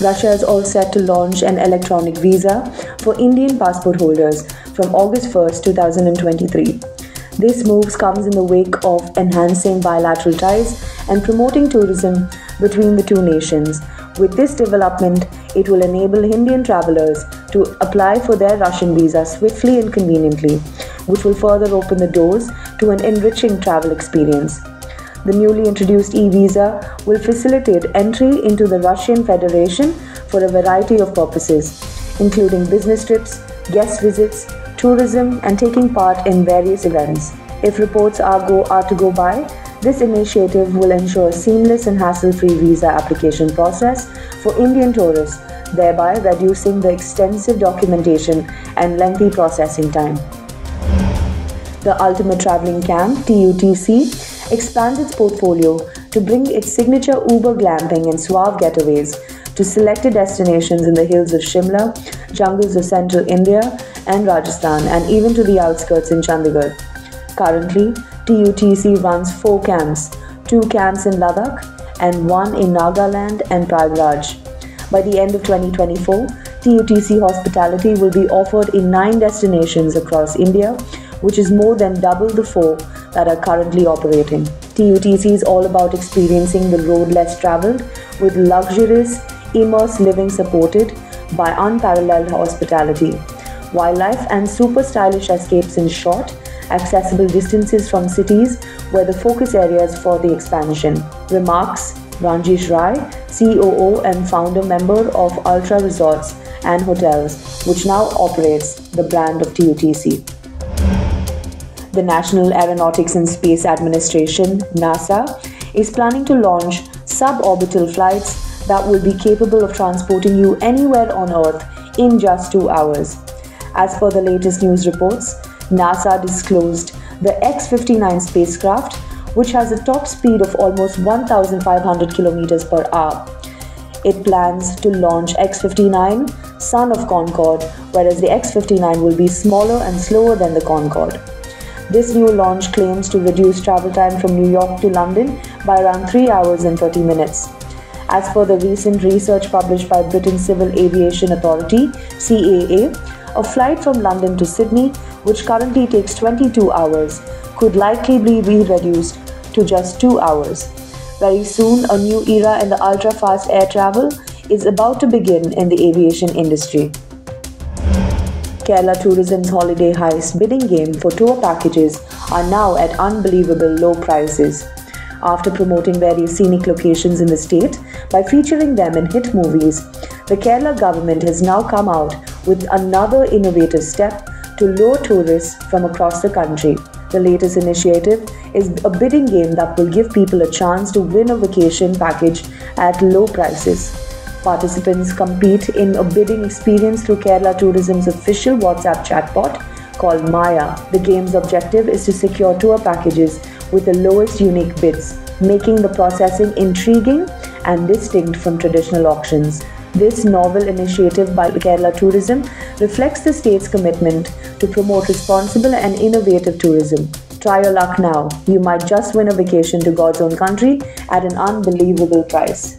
Russia is all set to launch an electronic visa for Indian passport holders from August 1st, 2023. This move comes in the wake of enhancing bilateral ties and promoting tourism between the two nations. With this development, it will enable Indian travelers to apply for their Russian visa swiftly and conveniently, which will further open the doors to an enriching travel experience. The newly introduced e-visa will facilitate entry into the Russian Federation for a variety of purposes, including business trips, guest visits, tourism, and taking part in various events. If reports are, go, are to go by, this initiative will ensure a seamless and hassle-free visa application process for Indian tourists, thereby reducing the extensive documentation and lengthy processing time. The Ultimate Traveling Camp, TUTC, expands its portfolio to bring its signature Uber glamping and suave getaways to selected destinations in the hills of Shimla, jungles of central India and Rajasthan, and even to the outskirts in Chandigarh. Currently, TUTC runs four camps two camps in Ladakh and one in Nagaland and Prayagraj. By the end of 2024, TUTC hospitality will be offered in nine destinations across India, which is more than double the four that are currently operating. TUTC is all about experiencing the road less traveled with luxurious, immersed living supported by unparalleled hospitality, wildlife, and super stylish escapes in short, accessible distances from cities where the focus areas for the expansion. Remarks Ranjish Rai, COO and founder member of Ultra Resorts and Hotels, which now operates the brand of TUTC. The National Aeronautics and Space Administration, NASA, is planning to launch suborbital flights that will be capable of transporting you anywhere on Earth in just two hours. As per the latest news reports, NASA disclosed the X 59 spacecraft, which has a top speed of almost 1,500 km per hour. It plans to launch X 59, son of Concorde, whereas the X 59 will be smaller and slower than the Concorde. This new launch claims to reduce travel time from New York to London by around 3 hours and 30 minutes. As per the recent research published by Britain's Civil Aviation Authority, CAA, a flight from London to Sydney, which currently takes 22 hours, could likely be reduced to just 2 hours. Very soon, a new era in the ultra fast air travel is about to begin in the aviation industry. Kerala Tourism's holiday heist bidding game for tour packages are now at unbelievable low prices. After promoting various scenic locations in the state by featuring them in hit movies, the Kerala government has now come out with another innovative step to lure tourists from across the country. The latest initiative is a bidding game that will give people a chance to win a vacation package at low prices. Participants compete in a bidding experience through Kerala Tourism's official WhatsApp chatbot called Maya. The game's objective is to secure tour packages with the lowest unique bids, making the processing intriguing and distinct from traditional auctions. This novel initiative by Kerala Tourism reflects the state's commitment to promote responsible and innovative tourism. Try your luck now. You might just win a vacation to God's own country at an unbelievable price.